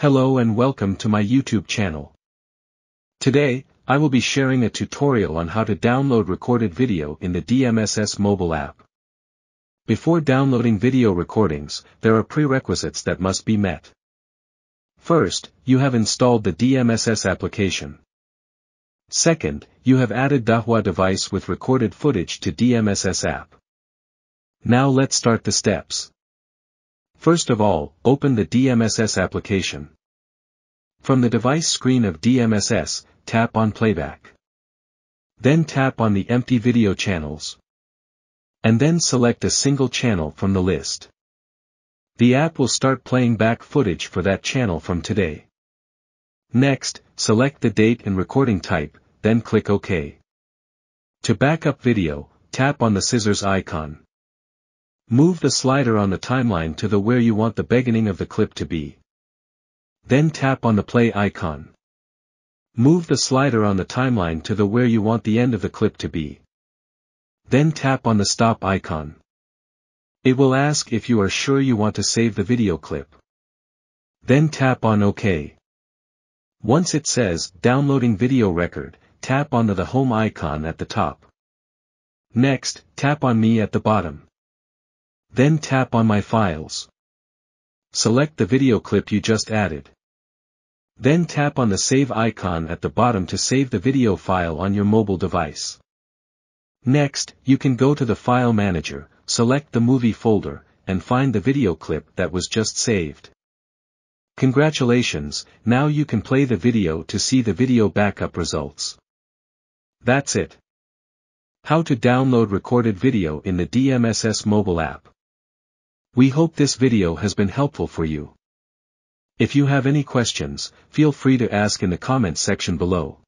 Hello and welcome to my YouTube channel. Today, I will be sharing a tutorial on how to download recorded video in the DMSS mobile app. Before downloading video recordings, there are prerequisites that must be met. First, you have installed the DMSS application. Second, you have added Dahua device with recorded footage to DMSS app. Now let's start the steps. First of all, open the DMSS application. From the device screen of DMSS, tap on Playback. Then tap on the empty video channels. And then select a single channel from the list. The app will start playing back footage for that channel from today. Next, select the date and recording type, then click OK. To back up video, tap on the scissors icon. Move the slider on the timeline to the where you want the beginning of the clip to be. Then tap on the play icon. Move the slider on the timeline to the where you want the end of the clip to be. Then tap on the stop icon. It will ask if you are sure you want to save the video clip. Then tap on OK. Once it says, downloading video record, tap on the home icon at the top. Next, tap on me at the bottom. Then tap on My Files. Select the video clip you just added. Then tap on the Save icon at the bottom to save the video file on your mobile device. Next, you can go to the File Manager, select the Movie folder, and find the video clip that was just saved. Congratulations, now you can play the video to see the video backup results. That's it. How to download recorded video in the DMSS mobile app. We hope this video has been helpful for you. If you have any questions, feel free to ask in the comments section below.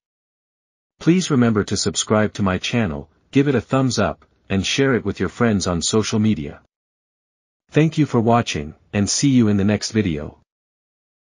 Please remember to subscribe to my channel, give it a thumbs up, and share it with your friends on social media. Thank you for watching, and see you in the next video.